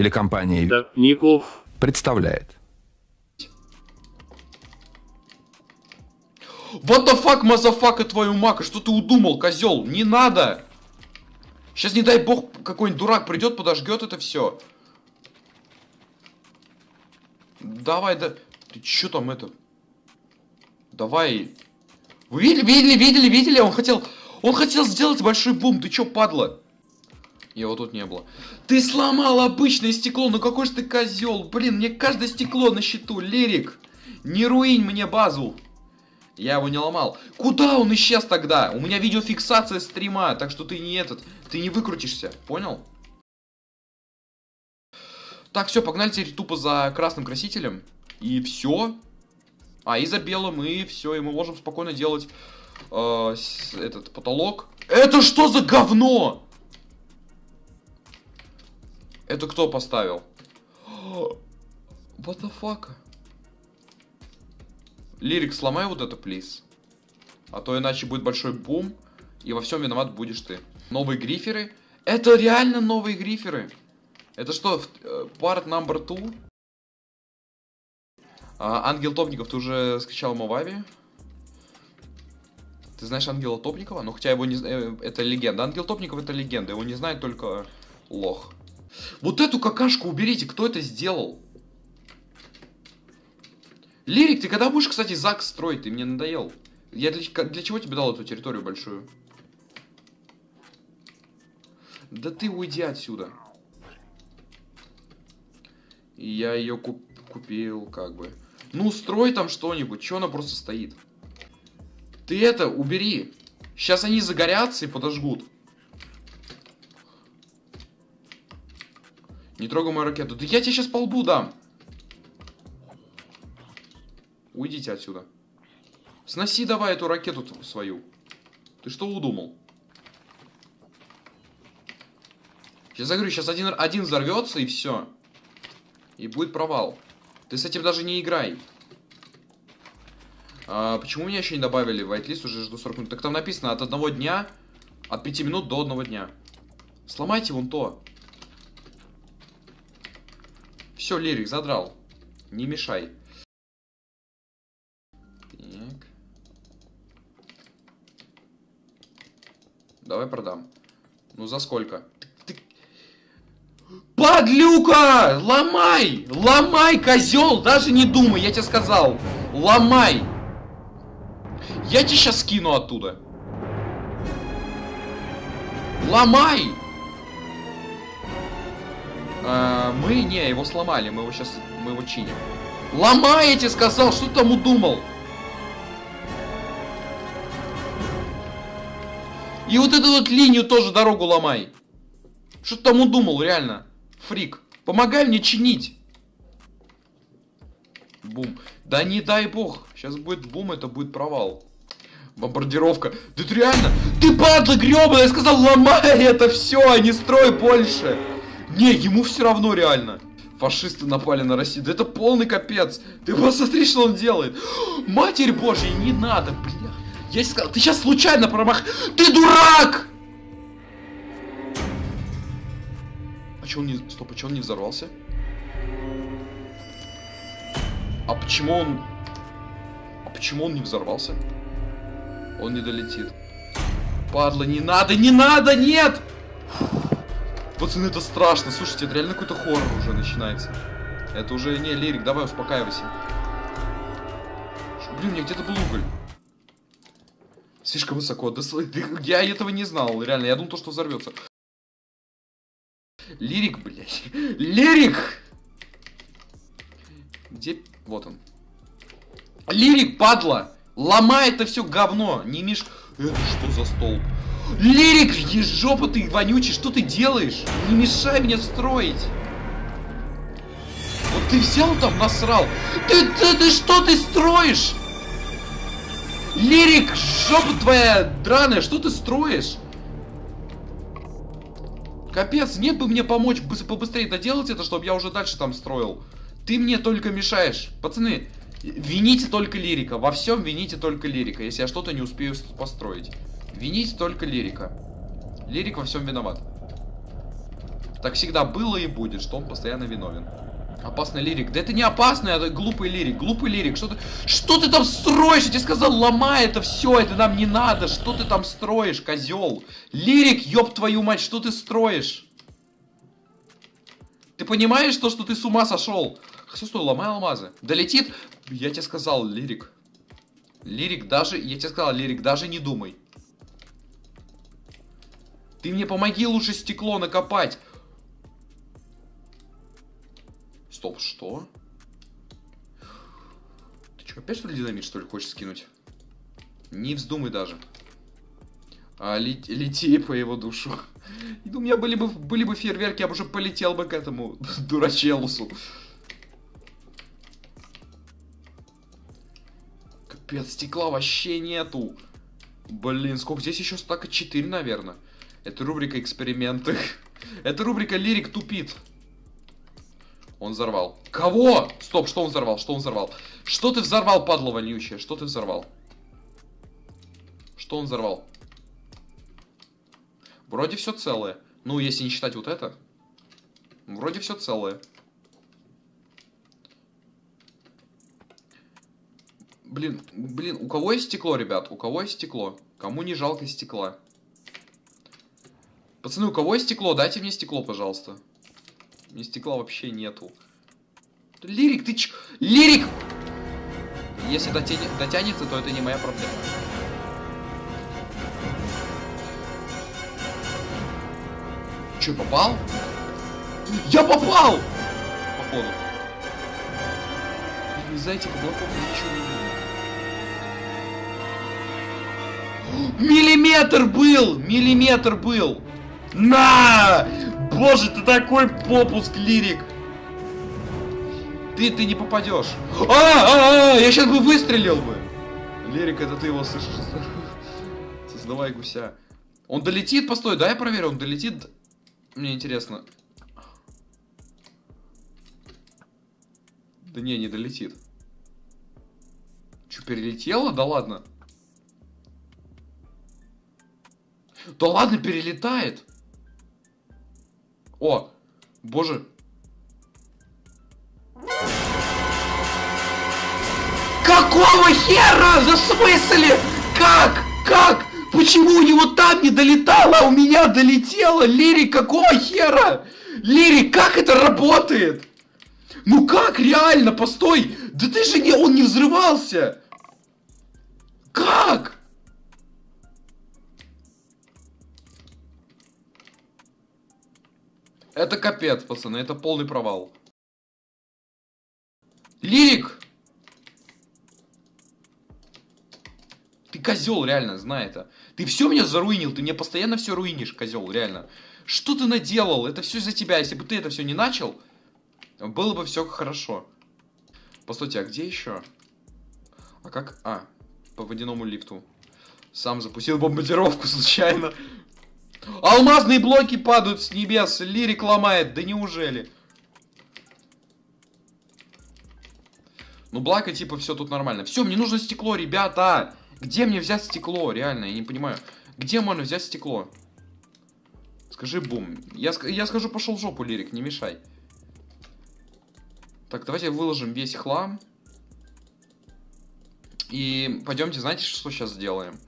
Телекомпания Да, Ников. представляет. What the fuck, motherfucker, твою мака, что ты удумал, козел? Не надо! Сейчас, не дай бог, какой-нибудь дурак придет, подожгет это все. Давай, да... Ты чё там это? Давай. Вы видели, видели, видели, видели? Он хотел... Он хотел сделать большой бум. Ты чё, падла? Его тут не было. Ты сломал обычное стекло. Ну какой же ты козел. Блин, мне каждое стекло на счету. Лирик. Не руинь мне базу. Я его не ломал. Куда он исчез тогда? У меня видеофиксация стрима, так что ты не этот, ты не выкрутишься, понял? Так, все, погнали теперь тупо за красным красителем. И все. А, и за белым, и все, и мы можем спокойно делать э, этот потолок. Это что за говно? Это кто поставил? What the fuck? Лирик, сломай вот это, плиз. А то иначе будет большой бум, и во всем виноват будешь ты. Новые гриферы? Это реально новые гриферы. Это что, э, part number two? А, Ангел Топников, ты уже скачал Мовави? Ты знаешь Ангела Топникова? Ну, хотя его не... э, Это легенда. Ангел Топников это легенда. Его не знает только лох. Вот эту какашку уберите. Кто это сделал? Лирик, ты когда будешь, кстати, ЗАГС строить? Ты мне надоел. Я для, для чего тебе дал эту территорию большую? Да ты уйди отсюда. Я ее купил, как бы. Ну, строй там что-нибудь. Че она просто стоит? Ты это, убери. Сейчас они загорятся и подожгут. Не трогай мою ракету. Да я тебе сейчас по лбу дам. Уйдите отсюда. Сноси давай эту ракету ту- свою. Ты что удумал? Сейчас я говорю, сейчас один, один взорвется и все. И будет провал. Ты с этим даже не играй. А, почему меня еще не добавили в whitelist? Уже жду 40 минут. Так там написано от одного дня, от 5 минут до одного дня. Сломайте вон то. Все, Лирик, задрал. Не мешай. Так. Давай продам. Ну за сколько? Подлюка! Ломай! Ломай, козел! Даже не думай, я тебе сказал. Ломай! Я тебе сейчас скину оттуда. Ломай! А, мы, не, его сломали, мы его сейчас, мы его чиним. Тебе сказал, что там удумал? И вот эту вот линию тоже дорогу ломай. Что там удумал, реально? Фрик, помогай мне чинить. Бум. Да не дай бог. Сейчас будет бум, это будет провал. Бомбардировка. Да ты реально? Ты падла гребаная, я сказал, ломай это все, а не строй больше. Не, ему все равно реально. Фашисты напали на Россию. Да это полный капец. Ты посмотри, что он делает. Матерь Божья, не надо, бля. Я сказал, ты сейчас случайно промах... Ты дурак! А че он не... Стоп, а че он не взорвался? А почему он... А почему он не взорвался? Он не долетит. Падла, не надо, не надо, нет! Пацаны, это страшно. Слушайте, это реально какой-то хоррор уже начинается. Это уже не лирик, давай успокаивайся. Блин, меня где-то был уголь. Слишком высоко. Да, я этого не знал, реально. Я думал, то, что взорвется. Лирик, блядь. Лирик! Где? Вот он. Лирик, падла! Ломай это все говно! Не меш... Это что за столб? Лирик, ежопа ты вонючий, что ты делаешь? Не мешай мне строить! Вот ты взял там, насрал. Ты, ты, ты что ты строишь? Лирик, жопа твоя драная, что ты строишь? Капец, нет бы мне помочь быс- побыстрее доделать это, чтобы я уже дальше там строил. Ты мне только мешаешь. Пацаны, вините только лирика. Во всем вините только лирика, если я что-то не успею построить. Вините только лирика. Лирик во всем виноват. Так всегда было и будет, что он постоянно виновен. Опасный лирик. Да это не опасный, это глупый лирик. Глупый лирик. Что ты, что ты там строишь? Я тебе сказал, ломай это все, это нам не надо. Что ты там строишь, козел? Лирик, ёб твою мать, что ты строишь? Ты понимаешь то, что ты с ума сошел? Все, стой, ломай алмазы. Долетит? Я тебе сказал, лирик. Лирик, даже, я тебе сказал, лирик, даже не думай. Ты мне помоги лучше стекло накопать. Стоп, что? Ты что, опять что ли динамит, что ли, хочешь скинуть? Не вздумай даже. А, лет, лети по его душу. И у меня были бы, были бы фейерверки, я бы уже полетел бы к этому дурачелусу. Капец, стекла вообще нету. Блин, сколько здесь еще стака 4, наверное. Это рубрика эксперименты. Это рубрика лирик тупит. Он взорвал. Кого? Стоп, что он взорвал? Что он взорвал? Что ты взорвал, падла вонючая? Что ты взорвал? Что он взорвал? Вроде все целое. Ну, если не считать вот это. Вроде все целое. Блин, блин, у кого есть стекло, ребят? У кого есть стекло? Кому не жалко стекла? Пацаны, у кого есть стекло? Дайте мне стекло, пожалуйста. Мне стекла вообще нету. Лирик, ты ч... Лирик! Если дотянет, дотянется, то это не моя проблема. Че, попал? Я попал! Походу. Из-за этих облаков ничего не вижу. Миллиметр был! Миллиметр был! На! Боже, ты такой попуск, лирик! Ты, ты не попадешь. А, а, а, я сейчас бы выстрелил бы. Лирик, это ты его слышишь? Создавай гуся. Он долетит, постой, да, я проверю, он долетит. Мне интересно. Да не, не долетит. Че, перелетело? Да ладно. Да ладно, перелетает. О, боже. Какого хера? За смысле? Как? Как? Почему у него там не долетало, а у меня долетело? Лирик, какого хера? Лирик, как это работает? Ну как реально? Постой! Да ты же не... Он не взрывался! Как? Это капец, пацаны, это полный провал. Лирик! Ты козел, реально, знай это. Ты все меня заруинил, ты мне постоянно все руинишь, козел, реально. Что ты наделал? Это все из-за тебя. Если бы ты это все не начал, было бы все хорошо. Постойте, а где еще? А как? А, по водяному лифту. Сам запустил бомбардировку случайно. Алмазные блоки падают с небес. Лирик ломает. Да неужели? Ну, благо, типа, все тут нормально. Все, мне нужно стекло, ребята. Где мне взять стекло? Реально, я не понимаю. Где можно взять стекло? Скажи бум. Я, я скажу, пошел в жопу, Лирик, не мешай. Так, давайте выложим весь хлам. И пойдемте, знаете, что сейчас сделаем?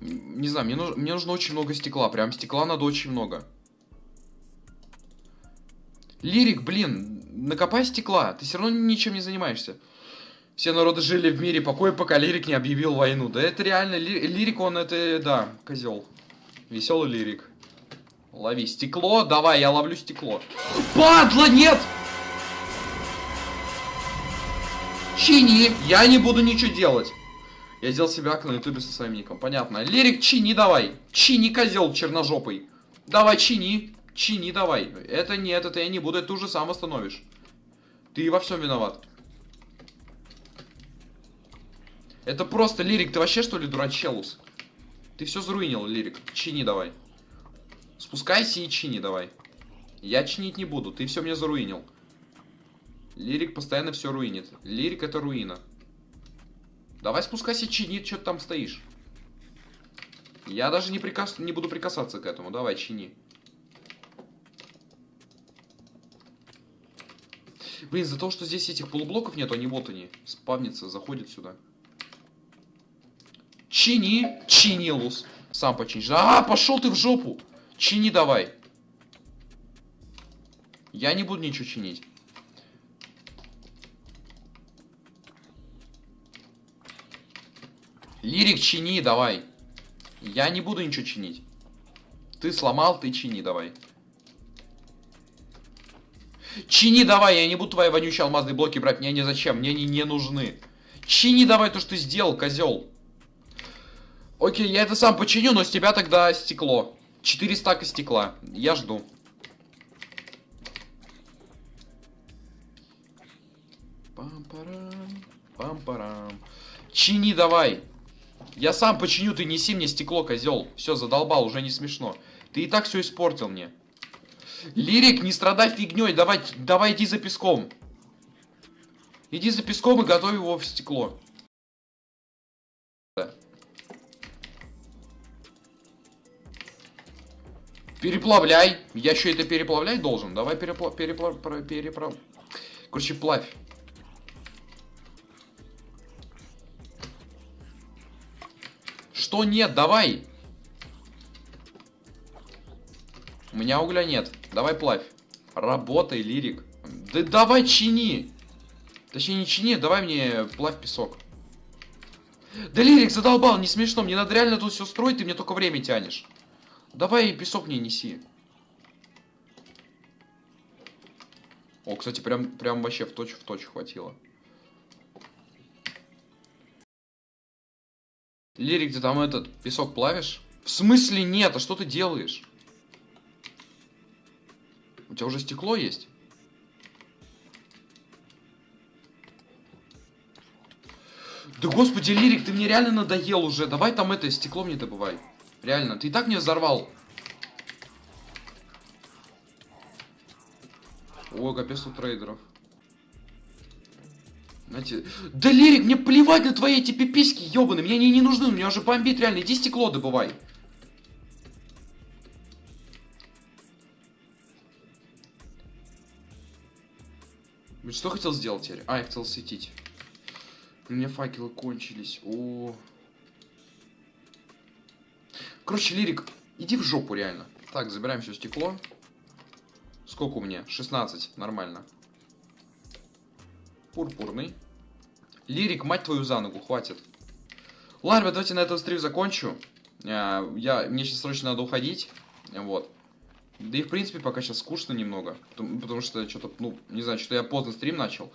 Не знаю, мне, нужно, мне нужно очень много стекла. Прям стекла надо очень много. Лирик, блин, накопай стекла. Ты все равно ничем не занимаешься. Все народы жили в мире покоя, пока Лирик не объявил войну. Да это реально, ли, Лирик он это, да, козел. Веселый Лирик. Лови стекло, давай, я ловлю стекло. Падла, нет! Чини, я не буду ничего делать. Я сделал себе акт на ютубе со своим ником. Понятно. Лирик, чини давай. Чини, козел черножопый. Давай, чини. Чини давай. Это нет, это я не буду. Это уже сам остановишь. Ты во всем виноват. Это просто, Лирик, ты вообще что ли дурачелус? Ты все заруинил, Лирик. Чини давай. Спускайся и чини давай. Я чинить не буду, ты все мне заруинил. Лирик постоянно все руинит. Лирик это руина. Давай спускайся, чини, что ты там стоишь. Я даже не, прикас... не буду прикасаться к этому. Давай, чини. Блин, за то, что здесь этих полублоков нет, они вот они. Спавнится, заходит сюда. Чини, чини, чинилус. Сам починишь. А, пошел ты в жопу. Чини давай. Я не буду ничего чинить. Лирик, чини, давай. Я не буду ничего чинить. Ты сломал, ты чини, давай. Чини давай, я не буду твои вонючие алмазные блоки брать. Мне не зачем, мне они не нужны. Чини давай то, что ты сделал, козел. Окей, я это сам починю, но с тебя тогда стекло. 4 стака стекла. Я жду. Пам-парам, пам-парам. Чини давай. Я сам починю, ты неси мне стекло, козел. Все, задолбал, уже не смешно. Ты и так все испортил мне. Лирик, не страдай фигней, давай, давай иди за песком. Иди за песком и готовь его в стекло. Переплавляй. Я еще это переплавлять должен. Давай переплав... переплав... переплав... Короче, плавь. Что нет? Давай. У меня угля нет. Давай плавь. Работай, лирик. Да давай чини. Точнее, не чини, давай мне плавь песок. Да лирик задолбал, не смешно. Мне надо реально тут все строить, ты мне только время тянешь. Давай песок мне неси. О, кстати, прям, прям вообще в точь в точь хватило. Лирик, ты там этот песок плавишь? В смысле нет? А что ты делаешь? У тебя уже стекло есть? Да господи, Лирик, ты мне реально надоел уже. Давай там это стекло мне добывай. Реально, ты и так мне взорвал. О, капец у трейдеров. Знаете, да Лирик, мне плевать на твои эти пиписьки, ебаные, мне они не нужны, меня уже бомбит, реально, иди стекло добывай. Что хотел сделать теперь? А, я хотел светить. У меня факелы кончились. О. Короче, Лирик, иди в жопу, реально. Так, забираем все стекло. Сколько у меня? 16. Нормально. Пурпурный. Лирик, мать твою за ногу, хватит. Ладно, ребят, давайте на этом стрим закончу. Я, я, мне сейчас срочно надо уходить. Вот. Да и, в принципе, пока сейчас скучно немного. Потому, потому что что-то, ну, не знаю, что я поздно стрим начал.